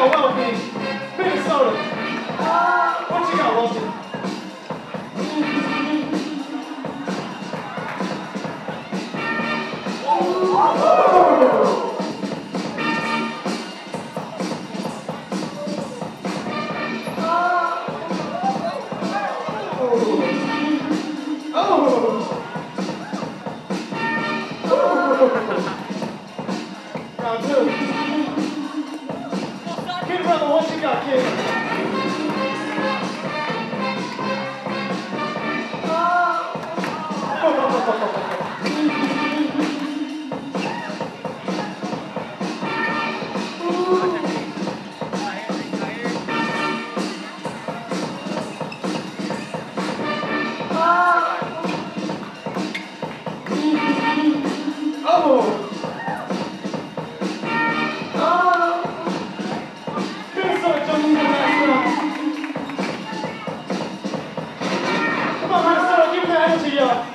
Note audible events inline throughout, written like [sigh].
got well fish. Minnesota. What you got, Wilson? Oh, pra longe, aqui. Oh!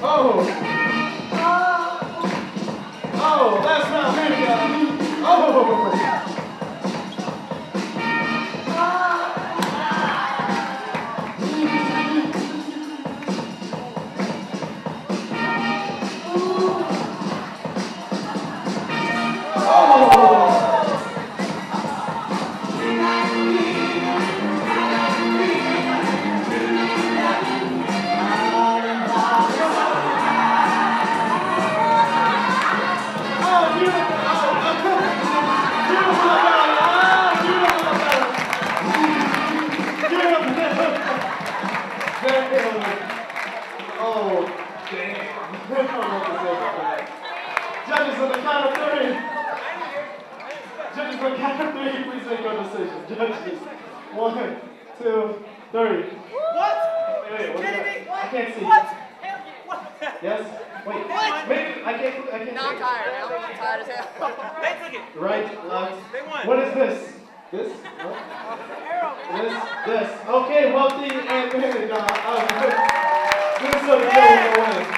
Oh! Oh, here we go. Oh! Judges on the count of three. Judges on the count of three, please make your decision. Judges. One, two, three. What? Wait, wait, what's that? I can't see. What? Yes? Wait. What? Wait, I can't, I can't Now I'm see. tired. Now I'm tired as hell. [laughs] They took it. Right, left. They won. What is this? This? What? This? This. Okay, wealthy and Minnesota. Uh, Minnesota Joe will win.